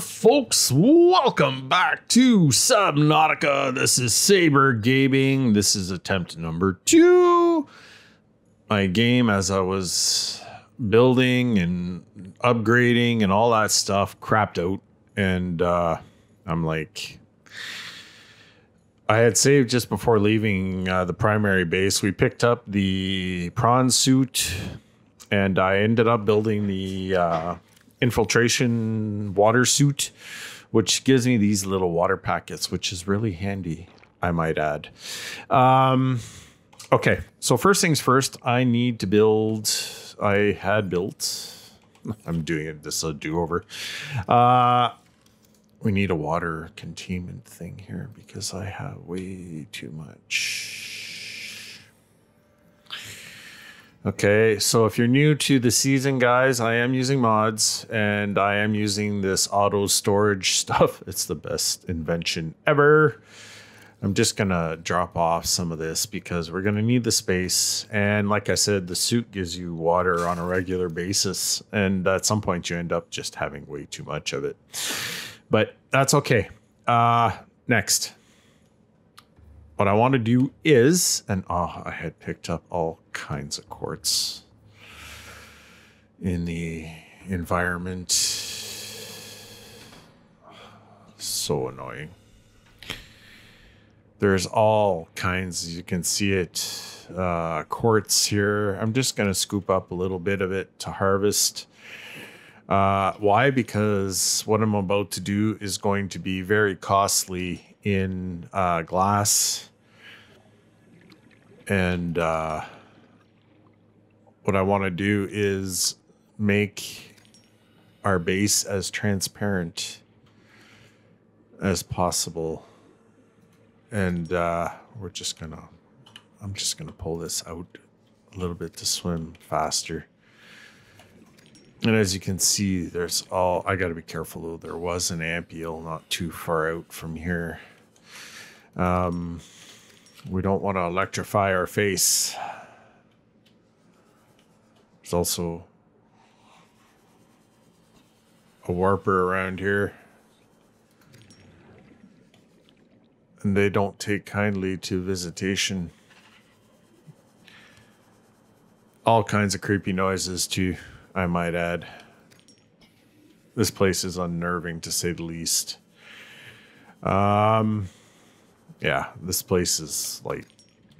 folks. Welcome back to Subnautica. This is Saber Gaming. This is attempt number two. My game, as I was building and upgrading and all that stuff, crapped out. And uh, I'm like, I had saved just before leaving uh, the primary base. We picked up the prawn suit, and I ended up building the. Uh, infiltration water suit, which gives me these little water packets, which is really handy, I might add. Um, okay, so first things first, I need to build. I had built. I'm doing it. This is a do over. Uh, we need a water containment thing here because I have way too much. Okay, so if you're new to the season, guys, I am using mods and I am using this auto storage stuff. It's the best invention ever. I'm just gonna drop off some of this because we're gonna need the space. And like I said, the suit gives you water on a regular basis. And at some point, you end up just having way too much of it. But that's okay. Uh, next what I want to do is, and oh, I had picked up all kinds of quartz in the environment. So annoying. There's all kinds, you can see it, uh, quartz here. I'm just going to scoop up a little bit of it to harvest. Uh, why? Because what I'm about to do is going to be very costly in uh, glass and uh, what I want to do is make our base as transparent as possible. And uh, we're just gonna, I'm just gonna pull this out a little bit to swim faster. And as you can see, there's all, I gotta be careful though. There was an eel not too far out from here. Um, we don't want to electrify our face. There's also a warper around here. And they don't take kindly to visitation. All kinds of creepy noises, too, I might add. This place is unnerving, to say the least. Um, yeah, this place is like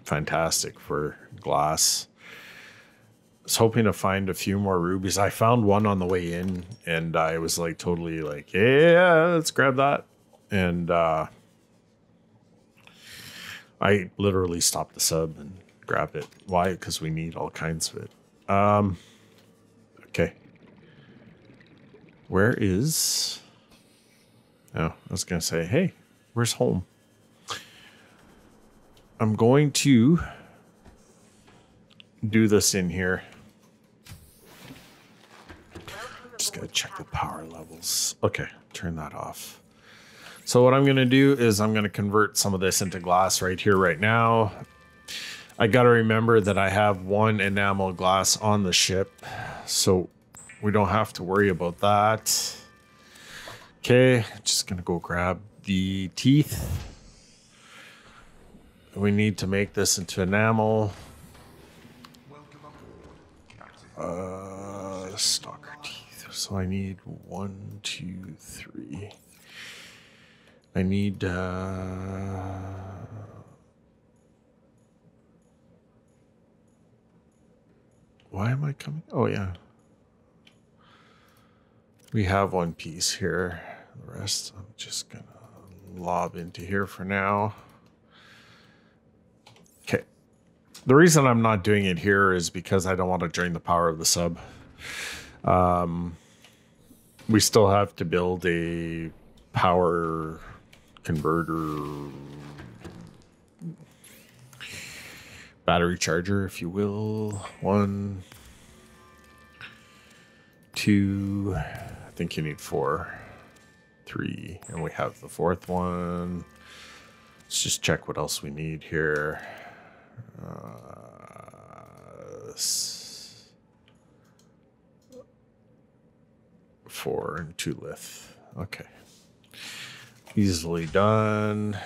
fantastic for glass. I was hoping to find a few more rubies. I found one on the way in, and I was like totally like, yeah, let's grab that. And uh, I literally stopped the sub and grabbed it. Why? Because we need all kinds of it. Um, okay. Where is? Oh, I was gonna say, hey, where's home? I'm going to do this in here. Just gotta check the power levels. Okay, turn that off. So what I'm gonna do is I'm gonna convert some of this into glass right here, right now. I gotta remember that I have one enamel glass on the ship, so we don't have to worry about that. Okay, just gonna go grab the teeth. We need to make this into enamel. Uh, stalker teeth. So I need one, two, three. I need, uh, why am I coming? Oh, yeah. We have one piece here. The rest I'm just gonna lob into here for now. Okay. The reason I'm not doing it here is because I don't want to drain the power of the sub. Um, we still have to build a power converter battery charger, if you will. One, two, think you need four, three, and we have the fourth one. Let's just check what else we need here. Uh, four and two lith. Okay. Easily done.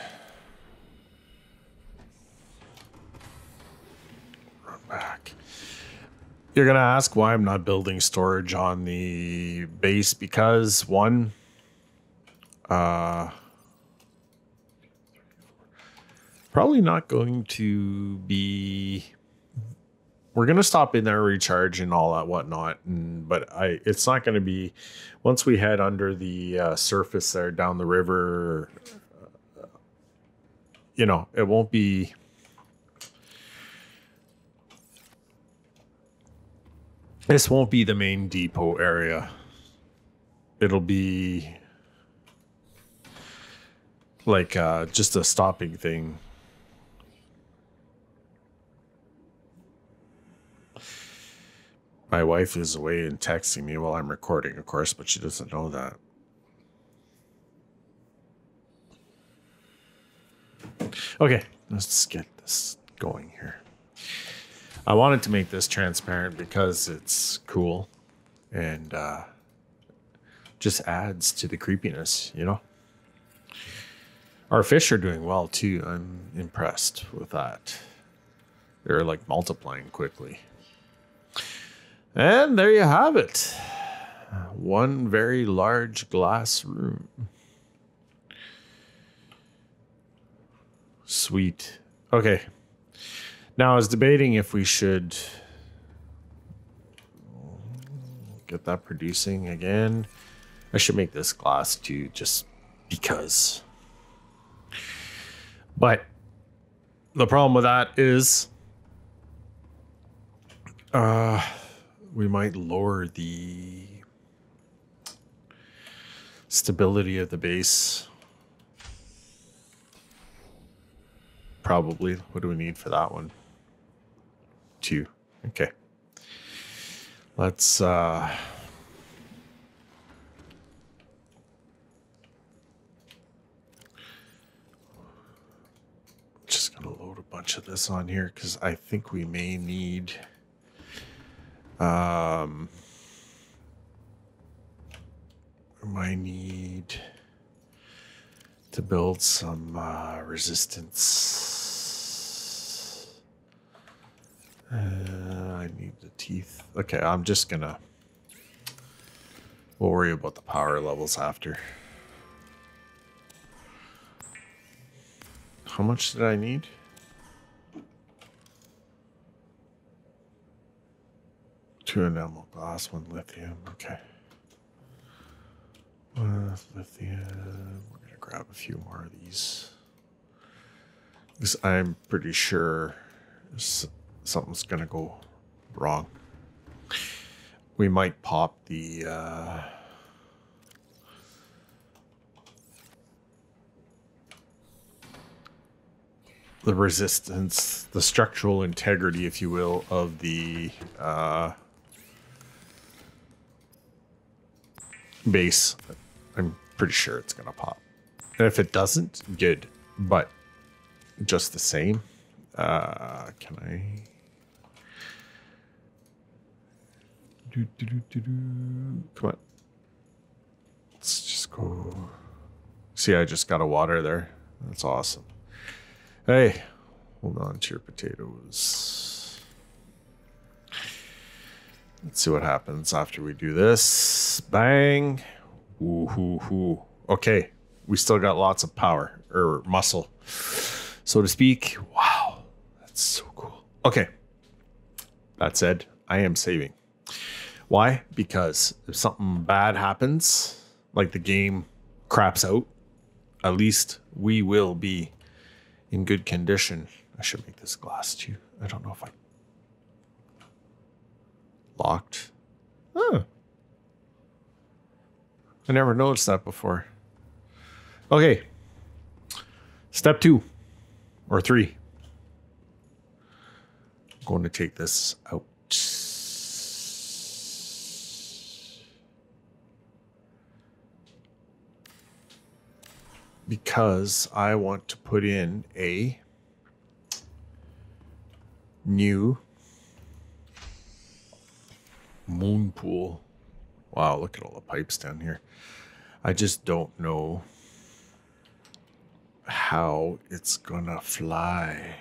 You're going to ask why I'm not building storage on the base because one, uh, probably not going to be we're gonna stop in there recharge and all that whatnot and but i it's not gonna be once we head under the uh, surface there down the river uh, you know it won't be this won't be the main depot area it'll be like uh just a stopping thing My wife is away and texting me while I'm recording, of course, but she doesn't know that. Okay, let's get this going here. I wanted to make this transparent because it's cool and uh, just adds to the creepiness, you know? Our fish are doing well too. I'm impressed with that. They're like multiplying quickly. And there you have it. One very large glass room. Sweet. Okay. Now I was debating if we should get that producing again. I should make this glass too, just because. But the problem with that is uh we might lower the stability of the base. Probably. What do we need for that one? Two. Okay. Let's uh just gonna load a bunch of this on here because I think we may need um, I might need to build some uh, resistance. Uh, I need the teeth. Okay, I'm just gonna. We'll worry about the power levels after. How much did I need? Two enamel glass, one lithium. Okay. One lithium. We're gonna grab a few more of these. Because I'm pretty sure something's gonna go wrong. We might pop the. Uh, the resistance, the structural integrity, if you will, of the uh, base, I'm pretty sure it's going to pop. And if it doesn't, good. But just the same, uh, can I? Do, do, do, do, do. Come on. Let's just go. See, I just got a water there. That's awesome. Hey, hold on to your potatoes. Let's see what happens after we do this. Bang. Ooh, hoo, hoo. Okay. We still got lots of power or muscle, so to speak. Wow. So cool. Okay. That said, I am saving. Why? Because if something bad happens, like the game craps out, at least we will be in good condition. I should make this glass too. I don't know if I locked. Oh. I never noticed that before. Okay. Step two or three. Going to take this out. Because I want to put in a new moon pool. Wow, look at all the pipes down here. I just don't know how it's gonna fly.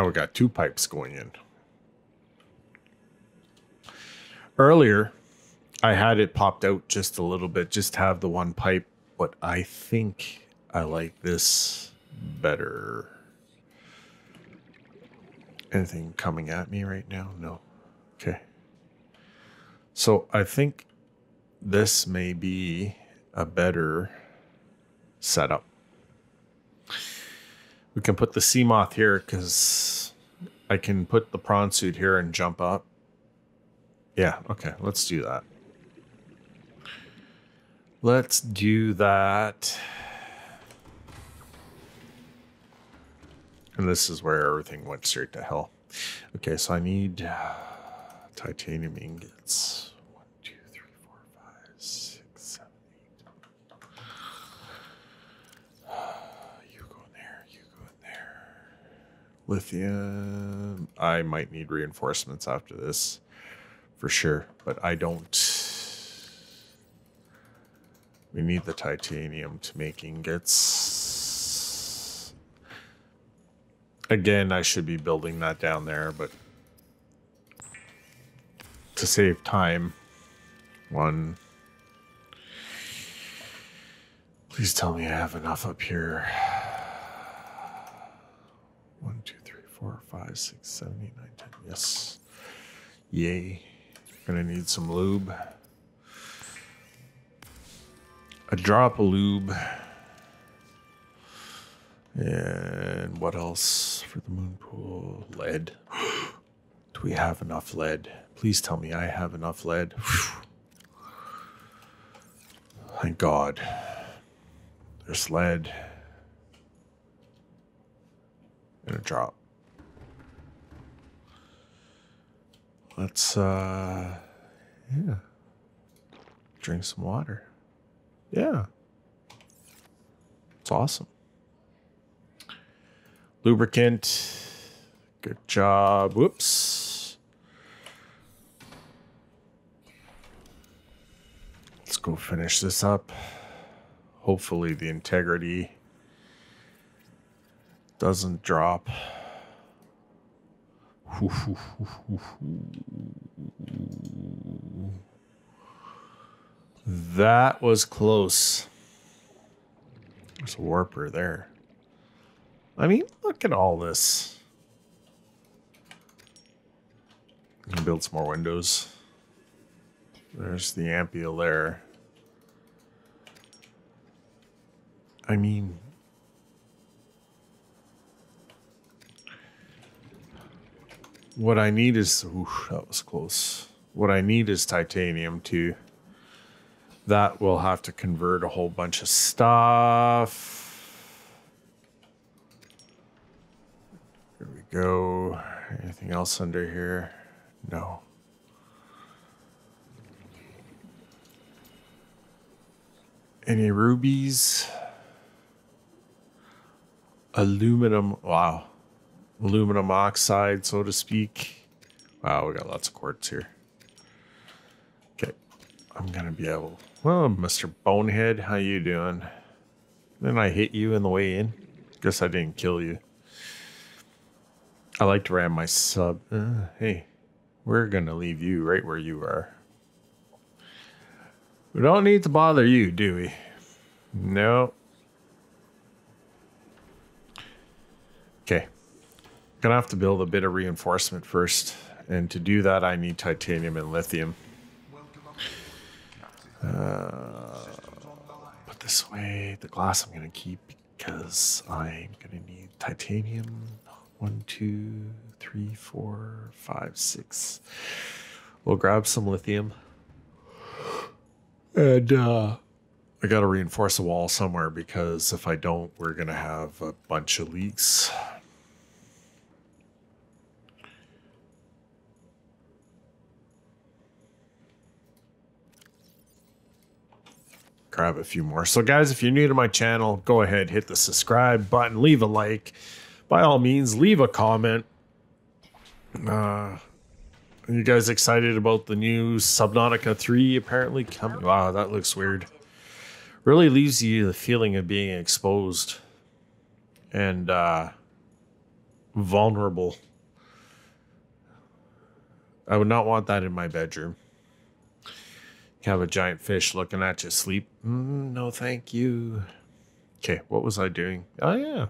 Now we got two pipes going in. Earlier, I had it popped out just a little bit, just have the one pipe, but I think I like this better. Anything coming at me right now? No. Okay. So I think this may be a better setup. We can put the Seamoth here because I can put the prawn suit here and jump up. Yeah, okay, let's do that. Let's do that. And this is where everything went straight to hell. Okay, so I need uh, titanium ingots. One, two, three, four, five, six, seven, eight. You go in there, you go in there. Lithium. I might need reinforcements after this for sure, but I don't. We need the titanium to make ingots. Again, I should be building that down there, but to save time, one. Please tell me I have enough up here. One, two, three, four, five, six, seven, eight, nine, ten. Yes. Yay. Gonna need some lube. A drop of lube. And what else for the moon pool? Lead. Do we have enough lead? Please tell me I have enough lead. Thank God. There's lead. And a drop. Let's uh yeah. Drink some water. Yeah. It's awesome. Lubricant. Good job. Whoops. Let's go finish this up. Hopefully the integrity doesn't drop. That was close. There's a warper there. I mean, look at all this. Can build some more windows. There's the ampeel there. I mean, what I need is, oof, that was close. What I need is titanium too. That will have to convert a whole bunch of stuff. Here we go. Anything else under here? No. Any rubies? Aluminum. Wow. Aluminum oxide, so to speak. Wow, we got lots of quartz here. Okay. I'm gonna be able. Well, Mr. Bonehead, how you doing? Then I hit you in the way in. Guess I didn't kill you. I like to ram my sub. Uh, hey, we're gonna leave you right where you are. We don't need to bother you, do we? No. Okay. Gonna have to build a bit of reinforcement first. And to do that, I need titanium and lithium. Uh, put this away. The glass I'm gonna keep because I'm gonna need titanium. One, two, three, four, five, six. We'll grab some lithium. And uh, I got to reinforce the wall somewhere because if I don't, we're to have a bunch of leaks. Grab a few more. So, guys, if you're new to my channel, go ahead, hit the subscribe button, leave a like. By all means, leave a comment. Uh, are you guys excited about the new Subnautica 3 apparently coming? Wow, that looks weird. Really leaves you the feeling of being exposed and uh, vulnerable. I would not want that in my bedroom. Have a giant fish looking at you sleep. Mm, no, thank you. Okay, what was I doing? Oh, yeah.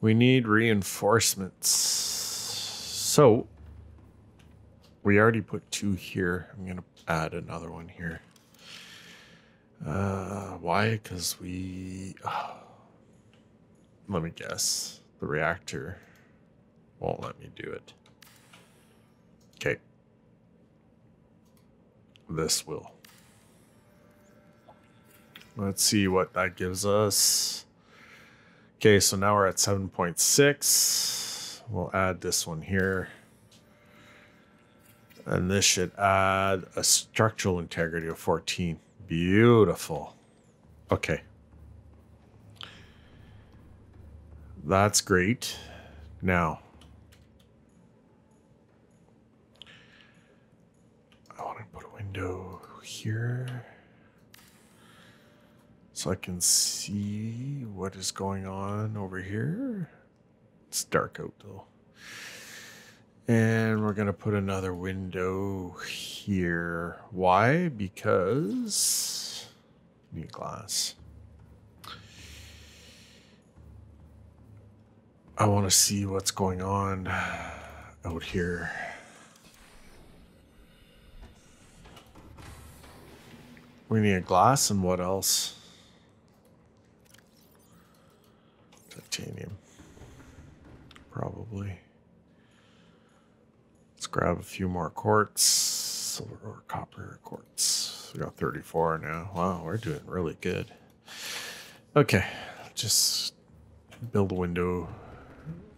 We need reinforcements. So, we already put two here. I'm going to add another one here. Uh, why? Because we. Oh, let me guess. The reactor won't let me do it. Okay. This will. Let's see what that gives us. Okay, so now we're at 7.6. We'll add this one here. And this should add a structural integrity of 14. Beautiful. Okay. That's great. Now, I want to put a window here so I can see what is going on over here. It's dark out though. And we're going to put another window here. Why? Because need glass. I want to see what's going on out here. We need a glass and what else? Titanium. Probably. Let's grab a few more quartz. Silver or copper quartz. We got 34 now. Wow, we're doing really good. Okay, just build a window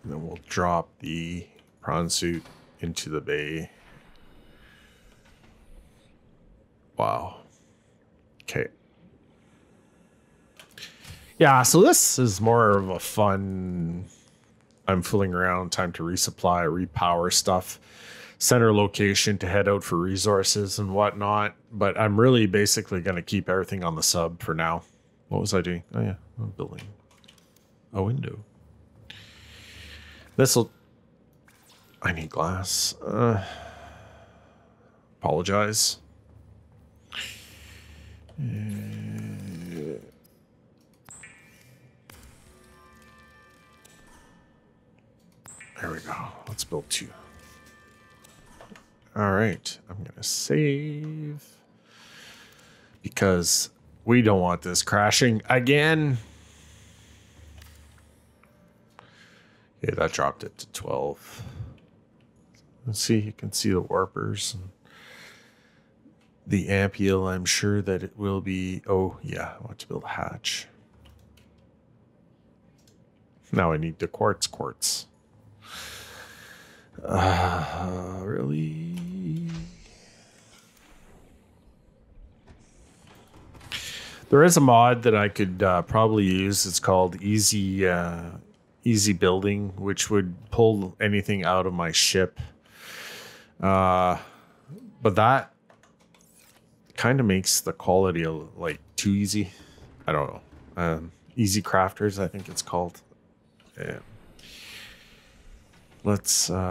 and then we'll drop the prawn suit into the bay. Wow. Okay. Yeah, so this is more of a fun. I'm fooling around, time to resupply, repower stuff, center location to head out for resources and whatnot. But I'm really basically going to keep everything on the sub for now. What was I doing? Oh, yeah, I'm building a window. This'll. I need glass. Uh, apologize. There we go. Let's build two. All right. I'm going to save because we don't want this crashing again. Yeah, that dropped it to 12. Let's see, you can see the warpers and the ampeel. I'm sure that it will be. Oh, yeah, I want to build a hatch. Now I need the quartz quartz. Uh, really? There is a mod that I could uh, probably use. It's called Easy uh, easy building, which would pull anything out of my ship. Uh, but that kind of makes the quality like too easy. I don't know. Um, easy crafters, I think it's called. Yeah. Let's uh,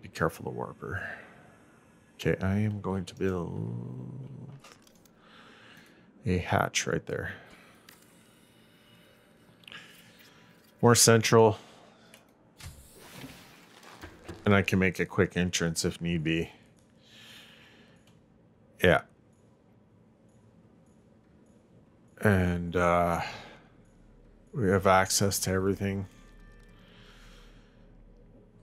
be careful of warper. Okay, I am going to build a hatch right there. more central. And I can make a quick entrance if need be. Yeah. And uh, we have access to everything.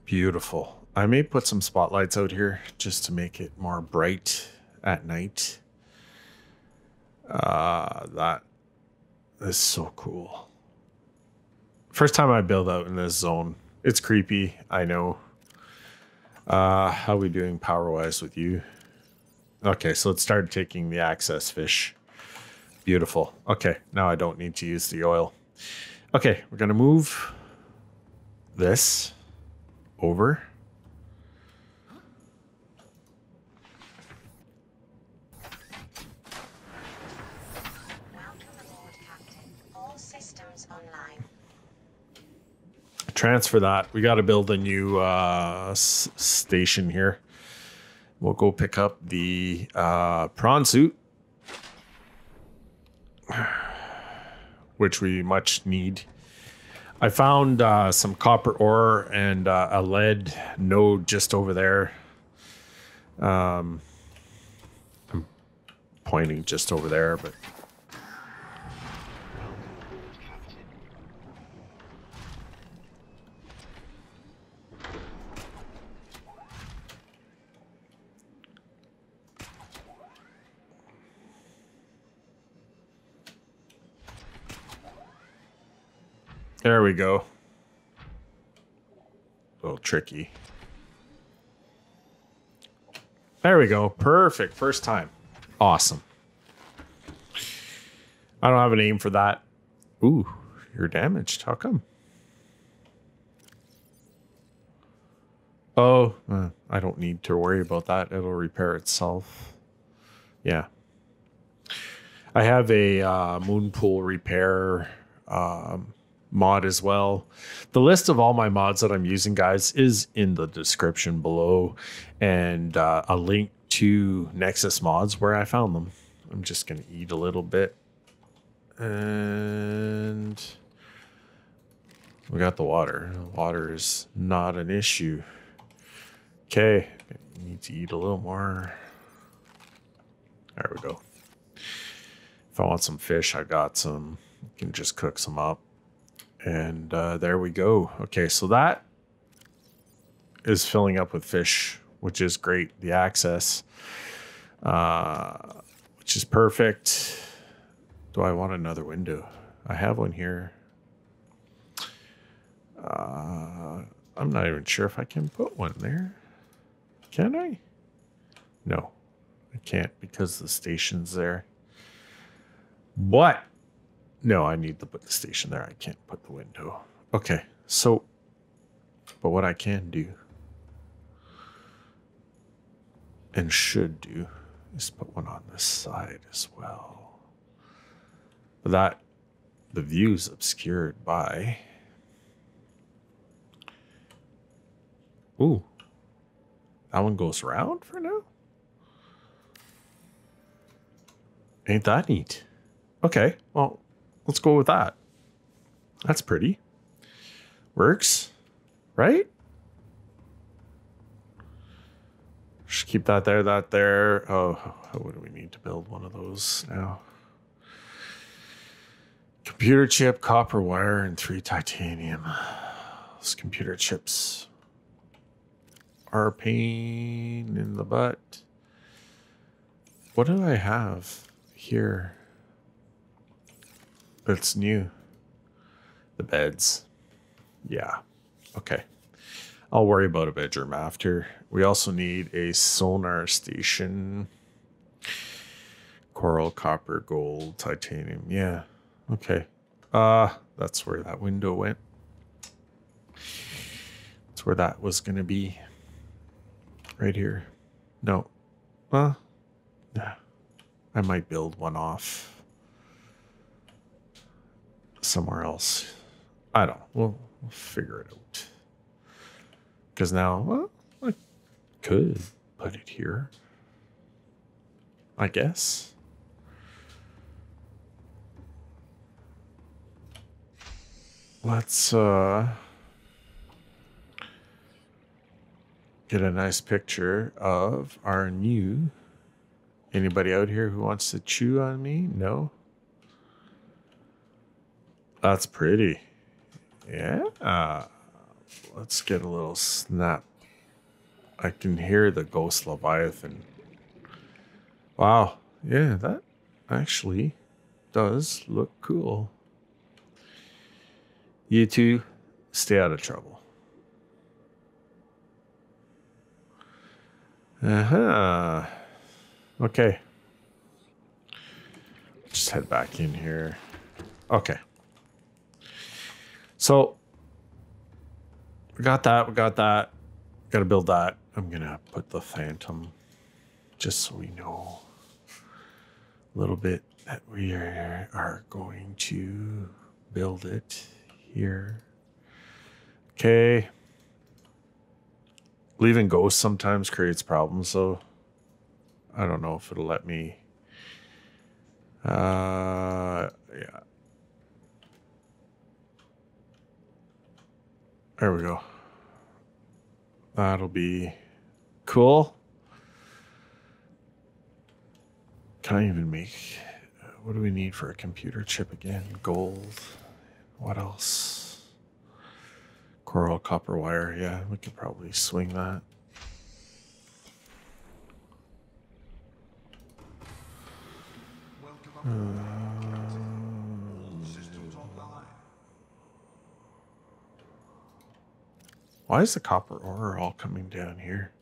Beautiful. I may put some spotlights out here just to make it more bright at night. Uh, that is so cool. First time I build out in this zone. It's creepy, I know. Uh, how we doing power wise with you? Okay, so it started taking the access fish. Beautiful. Okay, now I don't need to use the oil. Okay, we're gonna move this over. Transfer that. We got to build a new uh, station here. We'll go pick up the uh, prawn suit, which we much need. I found uh, some copper ore and uh, a lead node just over there. Um, I'm pointing just over there, but There we go. A little tricky. There we go. Perfect. First time. Awesome. I don't have a name for that. Ooh, you're damaged. How come? Oh, uh, I don't need to worry about that. It'll repair itself. Yeah. I have a uh, moon pool repair um, mod as well. The list of all my mods that I'm using, guys, is in the description below, and uh, a link to Nexus mods where I found them. I'm just gonna eat a little bit, and we got the water. Water is not an issue. Okay, need to eat a little more. There we go. If I want some fish, I got some. You can just cook some up. And uh, there we go. Okay, so that is filling up with fish, which is great. The access, uh, which is perfect. Do I want another window? I have one here. Uh, I'm not even sure if I can put one there. Can I? No, I can't because the station's there. What? No, I need to put the station there. I can't put the window. Okay, so, but what I can do and should do is put one on this side as well. But that, the view's obscured by. Ooh, that one goes round for now? Ain't that neat? Okay, well, let's go with that. That's pretty. Works, right? Just keep that there, that there. Oh, what do we need to build one of those now? Computer chip, copper wire, and three titanium. Those computer chips are pain in the butt. What do I have here? That's new. The beds. Yeah. Okay. I'll worry about a bedroom after. We also need a sonar station. Coral, copper, gold, titanium. Yeah. Okay. Uh that's where that window went. That's where that was gonna be. Right here. No. Well, yeah. I might build one off somewhere else. I don't. We'll, we'll figure it out. Because now, well, I could put it here. I guess. Let's uh get a nice picture of our new anybody out here who wants to chew on me? No. That's pretty. Yeah. Uh, let's get a little snap. I can hear the ghost leviathan. Wow. Yeah, that actually does look cool. You two, stay out of trouble. Uh huh. Okay. Just head back in here. Okay. So we got that. We got that. Got to build that. I'm gonna put the phantom, just so we know a little bit that we are, are going to build it here. Okay. Leaving ghosts sometimes creates problems, so I don't know if it'll let me. Uh, yeah. There we go. That'll be cool. Can I even make? What do we need for a computer chip again? Gold. What else? Coral copper wire. Yeah, we could probably swing that. Uh, Why is the copper ore all coming down here?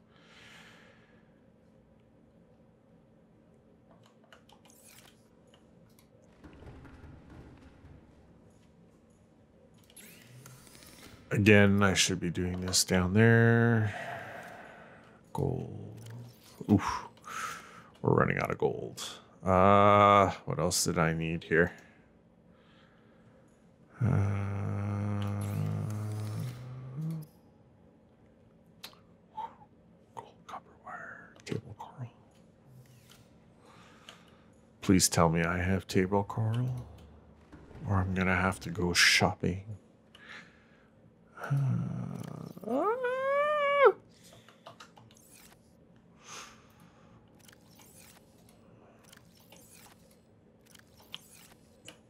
Again, I should be doing this down there. Gold. Oof. We're running out of gold. Uh, what else did I need here? Uh, gold, copper wire, table coral. Please tell me I have table coral, or I'm gonna have to go shopping.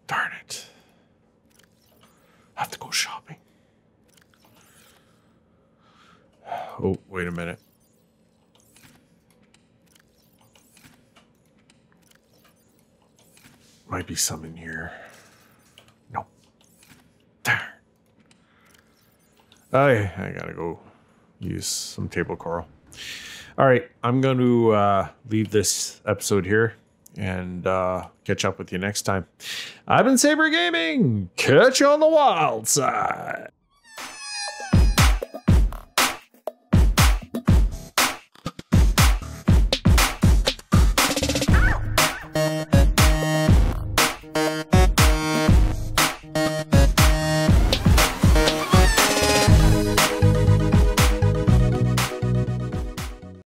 Darn it. I have to go shopping. Oh, wait a minute. Might be some in here. Nope. Darn. I I gotta go use some table coral. All right, I'm going to uh, leave this episode here and uh, catch up with you next time. I've been Saber Gaming. Catch you on the wild side.